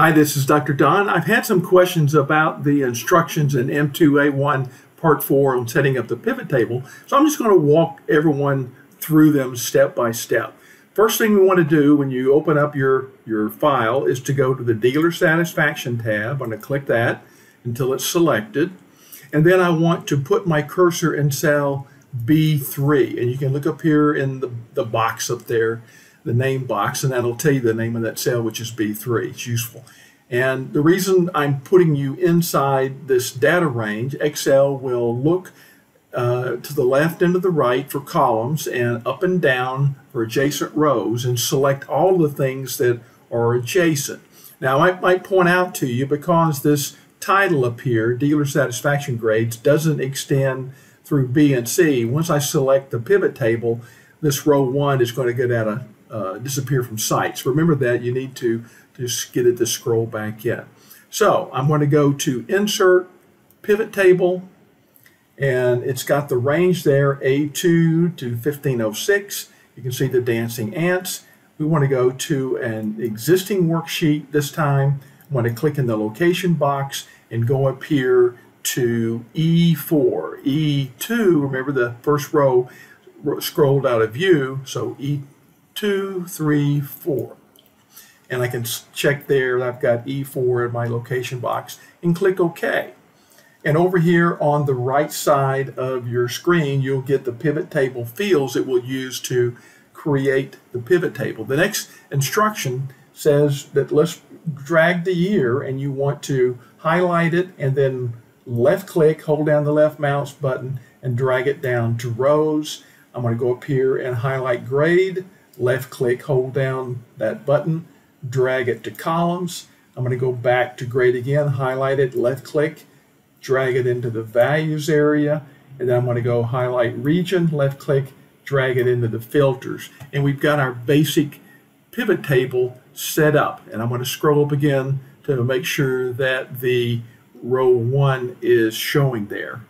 Hi, this is Dr. Dawn. I've had some questions about the instructions in M2A1 Part 4 on setting up the pivot table, so I'm just going to walk everyone through them step by step. First thing we want to do when you open up your, your file is to go to the Dealer Satisfaction tab. I'm going to click that until it's selected. And then I want to put my cursor in cell B3. And you can look up here in the, the box up there, the name box, and that'll tell you the name of that cell, which is B3. It's useful. And the reason I'm putting you inside this data range, Excel will look uh, to the left and to the right for columns and up and down for adjacent rows and select all the things that are adjacent. Now I might point out to you because this title up here, dealer satisfaction grades, doesn't extend through B and C. Once I select the pivot table, this row one is going to get out of uh, disappear from. So remember that you need to just get it to scroll back in. So I'm going to go to Insert Pivot Table, and it's got the range there, A2 to 1506. You can see the dancing ants. We want to go to an existing worksheet this time. I want to click in the location box and go up here to E4. E2, remember the first row scrolled out of view, so E2, 3, 4. And I can check there that I've got E4 in my location box and click OK. And over here on the right side of your screen, you'll get the pivot table fields that we'll use to create the pivot table. The next instruction says that let's drag the year and you want to highlight it and then left click, hold down the left mouse button and drag it down to rows. I'm going to go up here and highlight grade, left click, hold down that button, drag it to columns. I'm going to go back to grade again, highlight it, left click, drag it into the values area, and then I'm going to go highlight region, left click, drag it into the filters. And we've got our basic pivot table set up. And I'm going to scroll up again to make sure that the row 1 is showing there.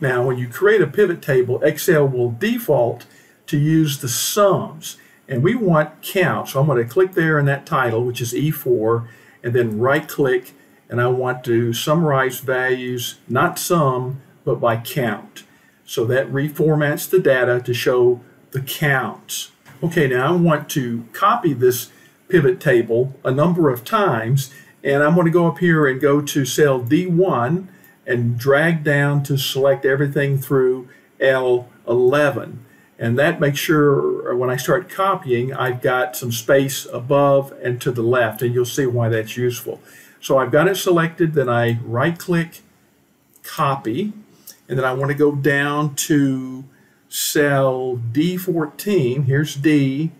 Now, when you create a pivot table, Excel will default to use the sums. And we want count. So I'm going to click there in that title, which is E4, and then right click, and I want to summarize values, not sum, but by count. So that reformats the data to show the counts. Okay, now I want to copy this pivot table a number of times, and I'm going to go up here and go to cell D1 and drag down to select everything through L11. And that makes sure uh, when I start copying, I've got some space above and to the left, and you'll see why that's useful. So I've got it selected, then I right click, copy, and then I want to go down to cell D14. Here's D,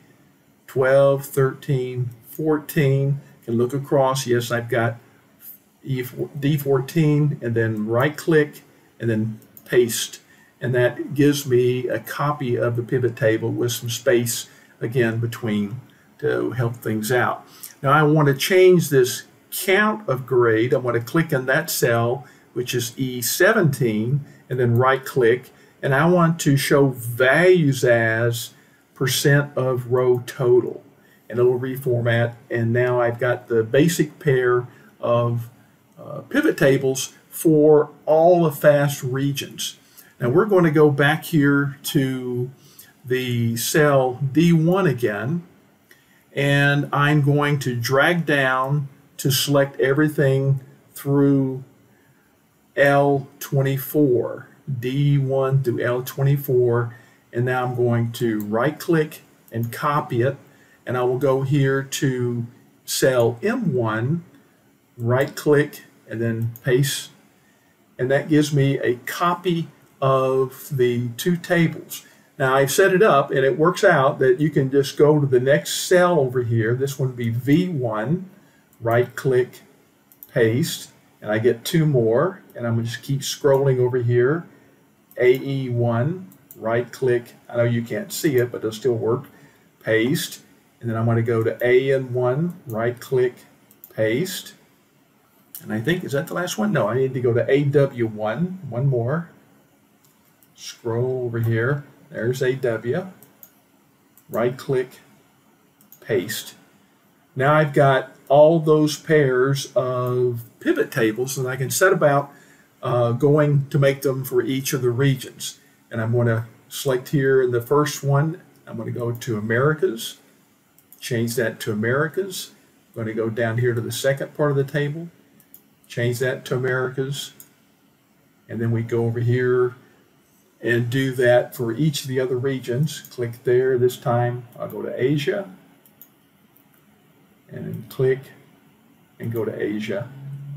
12, 13, 14. can look across. Yes, I've got D14 and then right click and then paste. And that gives me a copy of the pivot table with some space again between to help things out. Now I want to change this count of grade. I want to click in that cell, which is E17, and then right click. And I want to show values as percent of row total. And it'll reformat. And now I've got the basic pair of uh, pivot tables for all the FAST regions. Now we're going to go back here to the cell D1 again. And I'm going to drag down to select everything through L24, D1 through L24, and now I'm going to right click and copy it, and I will go here to cell M1, right click, and then paste, and that gives me a copy of the two tables. Now I've set it up and it works out that you can just go to the next cell over here. This one would be V1, right click, paste, and I get two more, and I'm to just keep scrolling over here. AE1, right click, I know you can't see it, but it'll still work, paste, and then I'm to go to AN1, right click, paste, and I think, is that the last one? No, I need to go to AW1, one more, scroll over here, there's AW, right click, paste, Now I've got all those pairs of pivot tables and I can set about uh, going to make them for each of the regions. And I'm going to select here in the first one, I'm going to go to Americas, change that to Americas. I'm going to go down here to the second part of the table, change that to Americas. And then we go over here and do that for each of the other regions. Click there this time. I'll go to Asia and then click and go to Asia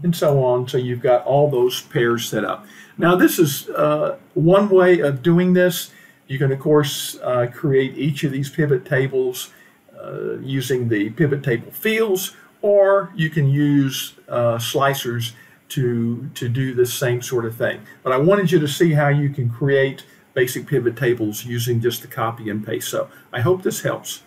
and so on. So you've got all those pairs set up. Now this is uh, one way of doing this. You can of course uh, create each of these pivot tables uh, using the pivot table fields or you can use uh, slicers to, to do the same sort of thing. But I wanted you to see how you can create basic pivot tables using just the copy and paste. So I hope this helps.